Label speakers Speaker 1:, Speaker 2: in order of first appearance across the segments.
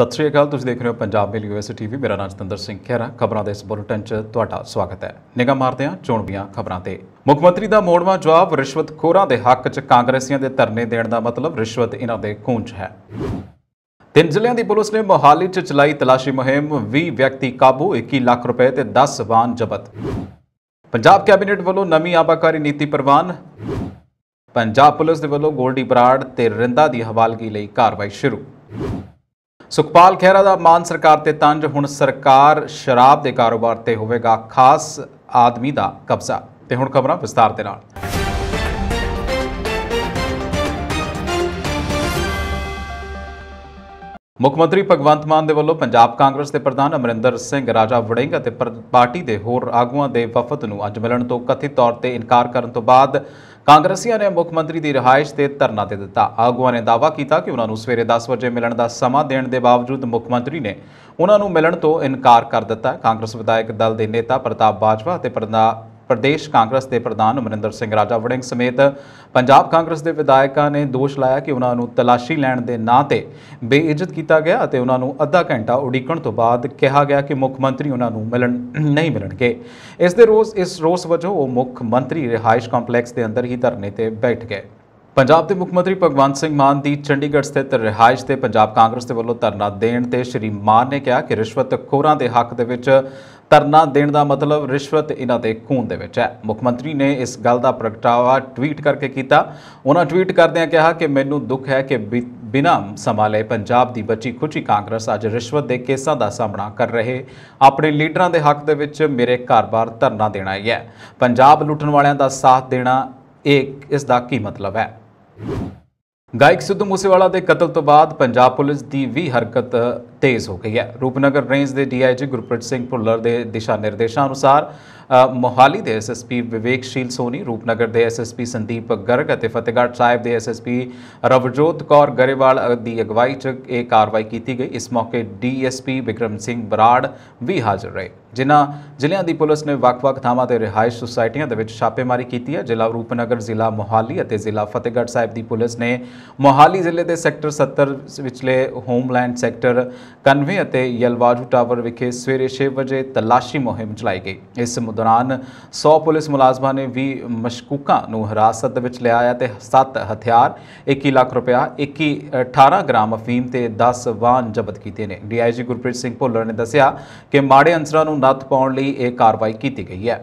Speaker 1: ਸਤਿ ਸ਼੍ਰੀ ਅਕਾਲ, ਤੁਸੀਂ ਦੇਖ ਰਹੇ ਹੋ ਪੰਜਾਬ ਮੇਲ ਯੂਐਸ ਟੀਵੀ ਮੇਰਾ ਨਾਮ ਜਤਿੰਦਰ ਸਿੰਘ ਖਹਿਰਾ। ਖਬਰਾਂ ਦੇ ਇਸ ਬੁਲੇਟਿਨ 'ਚ ਤੁਹਾਡਾ ਸਵਾਗਤ ਹੈ। ਨਿਗਾਹ ਮਾਰਦੇ ਹਾਂ ਚੋਣਵੀਆਂ ਖਬਰਾਂ ਤੇ। ਮੁੱਖ ਮੰਤਰੀ ਦਾ ਮੋੜਵਾਂ ਜਵਾਬ ਰਿਸ਼ਵਤਖੋਰਾਂ ਦੇ ਹੱਕ 'ਚ ਕਾਂਗਰਸੀਆਂ ਦੇ ਧਰਨੇ ਦੇਣ ਦਾ ਮਤਲਬ ਰਿਸ਼ਵਤ ਇਹਨਾਂ ਦੇ ਖੂਨ 'ਚ ਹੈ। ਤਿੰਨ ਜ਼ਿਲ੍ਹਿਆਂ ਦੀ ਪੁਲਿਸ ਨੇ ਮੋਹਾਲੀ 'ਚ ਚਲਾਈ ਤਲਾਸ਼ੀ ਮੁਹਿੰਮ 20 ਵਿਅਕਤੀ ਕਾਬੂ 21 ਲੱਖ ਰੁਪਏ ਤੇ 10 ਵਾਹਨ ਜ਼ਬਤ। ਪੰਜਾਬ ਕੈਬਨਿਟ ਵੱਲੋਂ ਨਵੀਂ ਆਬਾਕਾਰੀ ਨੀਤੀ ਪ੍ਰਵਾਨ। ਪੰਜਾਬ ਪੁਲਿਸ ਦੇ ਵੱਲੋਂ ਗੋਲਡੀ ਬਰਾੜ ਤੇ ਰਿੰਦਾ ਦੀ ਹਵਾਲਗੀ ਲਈ ਕਾਰਵਾਈ ਸ਼ੁਰੂ। ਸੁਖਪਾਲ ਖਹਿਰਾ ਦਾ ਮਾਨ ਸਰਕਾਰ ਤੇ ਤੰਜ, ਹੁਣ ਸਰਕਾਰ ਸ਼ਰਾਬ ਦੇ ਕਾਰੋਬਾਰ ਤੇ ਹੋਵੇਗਾ ਖਾਸ ਆਦਮੀ ਦਾ ਕਬਜ਼ਾ। ਤੇ ਹੁਣ ਖਬਰਾਂ ਵਿਸਤਾਰ ਦੇ ਨਾਲ। ਮੁੱਖ ਮੰਤਰੀ ਭਗਵੰਤ ਮਾਨ ਦੇ ਵੱਲੋਂ ਪੰਜਾਬ ਕਾਂਗਰਸ ਦੇ ਪ੍ਰਧਾਨ ਅਮਰਿੰਦਰ ਸਿੰਘ, ਰਾਜਾ ਵੜਿੰਗ ਅਤੇ ਪਾਰਟੀ ਦੇ ਹੋਰ ਆਗੂਆਂ ਦੇ ਵਫਦ ਨੂੰ ਅੱਜ ਮਿਲਣ ਤੋਂ ਕਥਿਤ ਤੌਰ ਤੇ ਇਨਕਾਰ ਕਰਨ ਤੋਂ ਬਾਅਦ ਕਾਂਗਰਸੀਆਂ ਨੇ ਮੁੱਖ ਮੰਤਰੀ ਦੀ ਰਿਹਾਇਸ਼ ਤੇ ਧਰਨਾ ਦੇ ਦਿੱਤਾ। ਆਗੂਆਂ ਨੇ ਦਾਅਵਾ ਕੀਤਾ ਕਿ ਉਹਨਾਂ ਨੂੰ ਸਵੇਰੇ 10 ਵਜੇ ਮਿਲਣ ਦਾ ਸਮਾਂ ਦੇਣ ਦੇ ਬਾਵਜੂਦ ਮੁੱਖ ਮੰਤਰੀ ਨੇ ਉਹਨਾਂ ਨੂੰ ਮਿਲਣ ਤੋਂ ਇਨਕਾਰ ਕਰ ਦਿੱਤਾ। ਕਾਂਗਰਸ ਵਿਧਾਇਕ ਦਲ ਦੇ ਨੇਤਾ ਪ੍ਰਤਾਪ ਬਾਜਵਾ ਅਤੇ ਪ੍ਰਧਾ- ਪ੍ਰਦੇਸ਼ ਕਾਂਗਰਸ ਦੇ ਪ੍ਰਧਾਨ ਅਮਰਿੰਦਰ ਸਿੰਘ ਰਾਜਾ ਵੜਿੰਗ ਸਮੇਤ ਪੰਜਾਬ ਕਾਂਗਰਸ ਦੇ ਵਿਧਾਇਕਾਂ ਨੇ ਦੋਸ਼ ਲਾਇਆ ਕਿ ਉਹਨਾਂ ਨੂੰ ਤਲਾਸ਼ੀ ਲੈਣ ਦੇ ਨਾਂ ਤੇ ਬੇਇੱਜ਼ਤ ਕੀਤਾ ਗਿਆ ਅਤੇ ਉਹਨਾਂ ਨੂੰ ਅੱਧਾ ਘੰਟਾ ਉਡੀਕਣ ਤੋਂ ਬਾਅਦ ਕਿਹਾ ਗਿਆ ਕਿ ਮੁੱਖ ਮੰਤਰੀ ਉਹਨਾਂ ਨੂੰ ਮਿਲਣ ਨਹੀਂ ਮਿਲਣਗੇ। ਇਸ ਦੇ ਰੋਸ ਇਸ ਰੋਸ ਵਜੋਂ ਉਹ ਮੁੱਖ ਮੰਤਰੀ ਰਿਹਾਇਸ਼ ਕੰਪਲੈਕਸ ਦੇ ਅੰਦਰ ਹੀ ਧਰਨੇ ਤੇ ਬੈਠ ਗਏ। ਪੰਜਾਬ ਦੇ ਮੁੱਖ ਮੰਤਰੀ ਭਗਵੰਤ ਸਿੰਘ ਮਾਨ ਦੀ ਚੰਡੀਗੜ੍ਹ ਸਥਿਤ ਰਿਹਾਇਸ਼ ਤੇ ਪੰਜਾਬ ਕਾਂਗਰਸ ਦੇ ਵੱਲੋਂ ਧਰਨਾ ਦੇਣ ਤੇ ਸ਼੍ਰੀ ਮਾਨ ਨੇ ਕਿਹਾ ਕਿ ਰਿਸ਼ਵਤਖੋਰਾਂ ਦੇ ਹੱਕ ਦੇ ਵਿੱਚ ਧਰਨਾ ਦੇਣ ਦਾ ਮਤਲਬ ਰਿਸ਼ਵਤ ਇਹਨਾਂ ਦੇ ਖੂਨ ਦੇ ਵਿੱਚ ਹੈ। ਮੁੱਖ ਮੰਤਰੀ ਨੇ ਇਸ ਗੱਲ ਦਾ ਪ੍ਰਗਟਾਵਾ ਟਵੀਟ ਕਰਕੇ ਕੀਤਾ। ਉਹਨਾਂ ਟਵੀਟ ਕਰਦਿਆਂ ਕਿਹਾ ਕਿ ਮੈਨੂੰ ਦੁੱਖ ਹੈ ਕਿ ਬਿ- ਬਿਨਾਂ ਸੰਭਾਲੇ ਪੰਜਾਬ ਦੀ ਬੱਚੀ ਖੁਚੀ ਕਾਂਗਰਸ ਅੱਜ ਰਿਸ਼ਵਤ ਦੇ ਕੇਸਾਂ ਦਾ ਸਾਹਮਣਾ ਕਰ ਰਹੇ। ਆਪਣੇ ਲੀਡਰਾਂ ਦੇ ਹੱਕ ਦੇ ਵਿੱਚ ਮੇਰੇ ਘਰ-ਬਾਰ ਧਰਨਾ ਦੇਣਾ ਹੀ ਹੈ। ਪੰਜਾਬ ਲੁੱਟਣ ਵਾਲਿਆਂ ਦਾ ਸਾਥ ਦੇਣਾ ਇਹ, ਇਸ ਦਾ ਕੀ ਮਤਲਬ ਹੈ? ਗਾਇਕ ਸਿੱਧੂ ਮੂਸੇਵਾਲਾ ਦੇ ਕਤਲ ਤੋਂ ਬਾਅਦ ਪੰਜਾਬ ਪੁਲਿਸ ਦੀ ਵੀ ਹਰਕਤ ਤੇਜ਼ ਹੋ ਗਈ ਹੈ। ਰੂਪਨਗਰ ਰੇਂਜ ਦੇ ਡੀਆਈਜੀ ਗੁਰਪ੍ਰੀਤ ਸਿੰਘ ਭੁੱਲਰ ਦੇ ਦਿਸ਼ਾ ਨਿਰਦੇਸ਼ਾਂ ਅਨੁਸਾਰ ਮੋਹਾਲੀ ਦੇ ਐਸਐਸਪੀ ਵਿਵੇਕਸ਼ੀਲ ਸੋਨੀ, ਰੂਪਨਗਰ ਦੇ ਐਸਐਸਪੀ ਸੰਦੀਪ ਗਰਗ ਅਤੇ ਫਤਿਹਗੜ੍ਹ ਸਾਹਿਬ ਦੇ ਐਸਐਸਪੀ ਰਵਜੋਤ ਕੌਰ ਗਰੇਵਾਲ ਦੀ ਅਗਵਾਈ 'ਚ ਇਹ ਕਾਰਵਾਈ ਕੀਤੀ ਗਈ। ਇਸ ਮੌਕੇ ਡੀਐਸਪੀ ਵਿਕਰਮ ਸਿੰਘ ਬਰਾੜ ਵੀ ਹਾਜ਼ਰ ਰਹੇ। ਜਿਨ੍ਹਾਂ ਜ਼ਿਲ੍ਹਿਆਂ ਦੀ ਪੁਲਿਸ ਨੇ ਵੱਖ-ਵੱਖ ਥਾਵਾਂ ਤੇ ਰਿਹਾਇਸ਼ ਸੁਸਾਇਟੀਆਂ ਦੇ ਵਿੱਚ ਛਾਪੇਮਾਰੀ ਕੀਤੀ ਹੈ। ਜ਼ਿਲ੍ਹਾ ਰੂਪਨਗਰ, ਜ਼ਿਲ੍ਹਾ ਮੋਹਾਲੀ ਅਤੇ ਜ਼ਿਲ੍ਹਾ ਫਤਿਹਗੜ੍ਹ ਸਾਹਿਬ ਦੀ ਪੁਲਿਸ ਨੇ ਮੋਹਾਲੀ ਜ਼ਿਲ੍ਹੇ ਦੇ ਸੈਕਟਰ 70 ਵਿਚਲੇ ਹੋਮਲੈਂਡ ਸੈਕਟਰ 91 ਅਤੇ ਯਲਵਾਜੂ ਟਾਵਰ ਵਿਖੇ ਸਵੇਰੇ 6 ਵਜੇ ਤਲਾਸ਼ੀ ਮੁਹਿੰਮ ਚਲਾਈ ਗਈ। ਇਸ ਦੌਰਾਨ 100 ਪੁਲਿਸ ਮੁਲਾਜ਼ਮਾਂ ਨੇ ਵੀ ਮਸ਼ਕੂਕਾਂ ਨੂੰ ਹਿਰਾਸਤ ਵਿੱਚ ਲਿਆ ਹੈ ਤੇ 7 ਹਥਿਆਰ 21 ਲੱਖ ਰੁਪਇਆ 21 18 ਗ੍ਰਾਮ ਅਫੀਮ ਤੇ 10 ਵਾਹਨ ਜ਼ਬਤ ਕੀਤੇ ਨੇ। ਡੀਆਈਜੀ ਗੁਰਪ੍ਰੀਤ ਸਿੰਘ ਭੁੱਲਰ ਨੇ ਦੱਸਿਆ ਕਿ ਮਾੜੇ ਅੰਸਰਾਂ ਨੂੰ ਨੱਥ ਪਾਉਣ ਲਈ ਇਹ ਕਾਰਵਾਈ ਕੀਤੀ ਗਈ ਹੈ।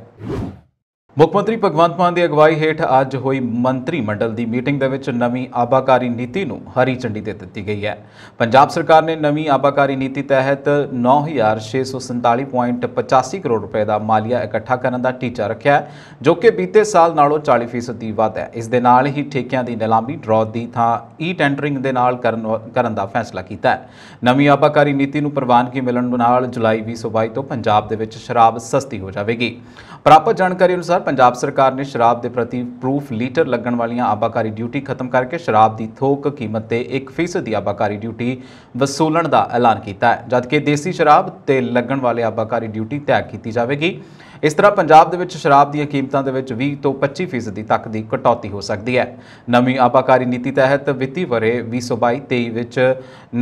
Speaker 1: ਮੁੱਖ ਮੰਤਰੀ ਭਗਵੰਤ ਮਾਨ ਦੀ ਅਗਵਾਈ ਹੇਠ ਅੱਜ ਹੋਈ ਮੰਤਰੀ ਮੰਡਲ ਦੀ ਮੀਟਿੰਗ ਦੇ ਵਿੱਚ ਨਵੀਂ ਆਬਾਕਾਰੀ ਨੀਤੀ ਨੂੰ ਹਰੀ ਝੰਡੀ ਦੇ ਦਿੱਤੀ ਗਈ ਹੈ। ਪੰਜਾਬ ਸਰਕਾਰ ਨੇ ਨਵੀਂ ਆਬਾਕਾਰੀ ਨੀਤੀ ਤਹਿਤ 9647.85 ਕਰੋੜ ਰੁਪਏ ਦਾ ਮਾਲੀਆ ਇਕੱਠਾ ਕਰਨ ਦਾ ਟੀਚਾ ਰੱਖਿਆ ਜੋ ਕਿ ਬੀਤੇ ਸਾਲ ਨਾਲੋਂ 40% ਦੀ ਵੱਧ ਹੈ। ਇਸ ਦੇ ਨਾਲ ਹੀ ਠੇਕਿਆਂ ਦੀ ਨਿਲਾਮੀ ਡਰਾਅ ਦੀ ਥਾਂ ਈ ਟੈਂਡਰਿੰਗ ਦੇ ਨਾਲ ਕਰਨ ਕਰਨ ਦਾ ਫੈਸਲਾ ਕੀਤਾ ਹੈ। ਨਵੀਂ ਆਬਾਕਾਰੀ ਨੀਤੀ ਨੂੰ ਪ੍ਰਵਾਨਗੀ ਮਿਲਣ ਨਾਲ ਜੁਲਾਈ 2022 ਤੋਂ ਪੰਜਾਬ ਦੇ ਵਿੱਚ ਸ਼ਰਾਬ ਸਸਤੀ ਹੋ ਜਾਵੇਗੀ। ਪ੍ਰਾਪਤ ਜਾਣਕਾਰੀ ਅਨੁਸਾਰ ਪੰਜਾਬ ਸਰਕਾਰ ਨੇ ਸ਼ਰਾਬ ਦੇ ਪ੍ਰਤੀ ਪ੍ਰੂਫ ਲੀਟਰ ਲੱਗਣ ਵਾਲੀਆਂ ਆਬਾਕਾਰੀ ਡਿਊਟੀ ਖਤਮ ਕਰਕੇ ਸ਼ਰਾਬ ਦੀ ਥੋਕ ਕੀਮਤ ਤੇ 1% ਦੀ ਆਬਾਕਾਰੀ ਡਿਊਟੀ ਵਸੂਲਣ ਦਾ ਐਲਾਨ ਕੀਤਾ ਹੈ। ਜਦਕਿ ਦੇਸੀ ਸ਼ਰਾਬ ਤੇ ਲੱਗਣ ਵਾਲੇ ਆਬਾਕਾਰੀ ਡਿਊਟੀ ਤੈਅ ਕੀਤੀ ਜਾਵੇਗੀ। ਇਸ ਤਰ੍ਹਾਂ ਪੰਜਾਬ ਦੇ ਵਿੱਚ ਸ਼ਰਾਬ ਦੀਆਂ ਕੀਮਤਾਂ ਦੇ ਵਿੱਚ 20 ਤੋਂ 25% ਦੀ ਤੱਕ ਦੀ ਕਟੌਤੀ ਹੋ ਸਕਦੀ ਹੈ। ਨਵੀਂ ਆਬਾਕਾਰੀ ਨੀਤੀ ਤਹਿਤ ਵਿੱਤੀ ਵਰੇ 2022-23 ਵਿੱਚ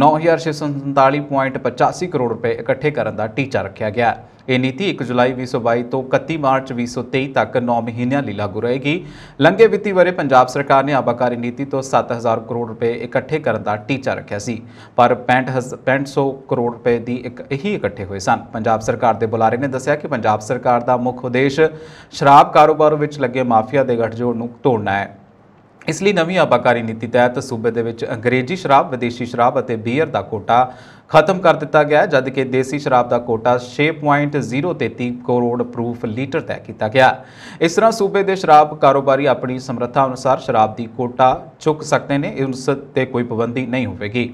Speaker 1: 9647.85 ਕਰੋੜ ਰੁਪਏ ਇਕੱਠੇ ਕਰਨ ਦਾ ਟੀਚਾ ਰੱਖਿਆ ਗਿਆ ਹੈ। ਇਹ ਨੀਤੀ 1 ਜੁਲਾਈ 2022 ਤੋਂ 31 ਮਾਰਚ 2023 ਤੱਕ 9 ਮਹੀਨਿਆਂ ਲਈ ਲਾਗੂ ਰਹੇਗੀ। ਲੰਘੇ ਵਿੱਤੀ ਵਰੇ ਪੰਜਾਬ ਸਰਕਾਰ ਨੇ ਆਬਾਕਾਰੀ ਨੀਤੀ ਤੋਂ 7000 ਕਰੋੜ ਰੁਪਏ ਇਕੱਠੇ ਕਰਨ ਦਾ ਟੀਚਾ ਰੱਖਿਆ ਸੀ, ਪਰ 65 6500 ਕਰੋੜ ਰੁਪਏ ਦੀ ਇੱਕ ਇਹੀ ਇਕੱਠੇ ਹੋਏ ਸਨ। ਪੰਜਾਬ ਸਰਕਾਰ ਦੇ ਬੁਲਾਰੇ ਨੇ ਦੱਸਿਆ ਕਿ ਪੰਜਾਬ ਸਰਕਾਰ ਦਾ ਮੁੱਖ ਉਦੇਸ਼ ਸ਼ਰਾਬ ਕਾਰੋਬਾਰ ਵਿੱਚ ਲੱਗੇ ਮਾਫੀਆ ਦੇ ਗੱਠਜੋੜ ਨੂੰ ਤੋੜਨਾ ਹੈ। ਇਸ ਲਈ ਨਵੀਂ ਆਬਾਕਾਰੀ ਨੀਤੀ ਤਹਿਤ ਸੂਬੇ ਦੇ ਵਿੱਚ ਅੰਗਰੇਜ਼ੀ ਸ਼ਰਾਬ, ਵਿਦੇਸ਼ੀ ਸ਼ਰਾਬ ਅਤੇ ਬੀਅਰ ਦਾ ਕੋਟਾ ਖਤਮ ਕਰ ਦਿੱਤਾ ਗਿਆ ਹੈ, ਜਦ ਕਿ ਦੇਸੀ ਸ਼ਰਾਬ ਦਾ ਕੋਟਾ 6.033 ਕਰੋੜ ਪ੍ਰੂਫ ਲੀਟਰ ਤੈਅ ਕੀਤਾ ਗਿਆ ਇਸ ਤਰ੍ਹਾਂ ਸੂਬੇ ਦੇ ਸ਼ਰਾਬ ਕਾਰੋਬਾਰੀ ਆਪਣੀ ਸਮਰੱਥਾ ਅਨੁਸਾਰ ਸ਼ਰਾਬ ਦੀ ਕੋਟਾ ਚੁੱਕ ਸਕਦੇ ਨੇ ਇਸ ਤੇ ਕੋਈ ਪਾਬੰਦੀ ਨਹੀਂ ਹੋਵੇਗੀ।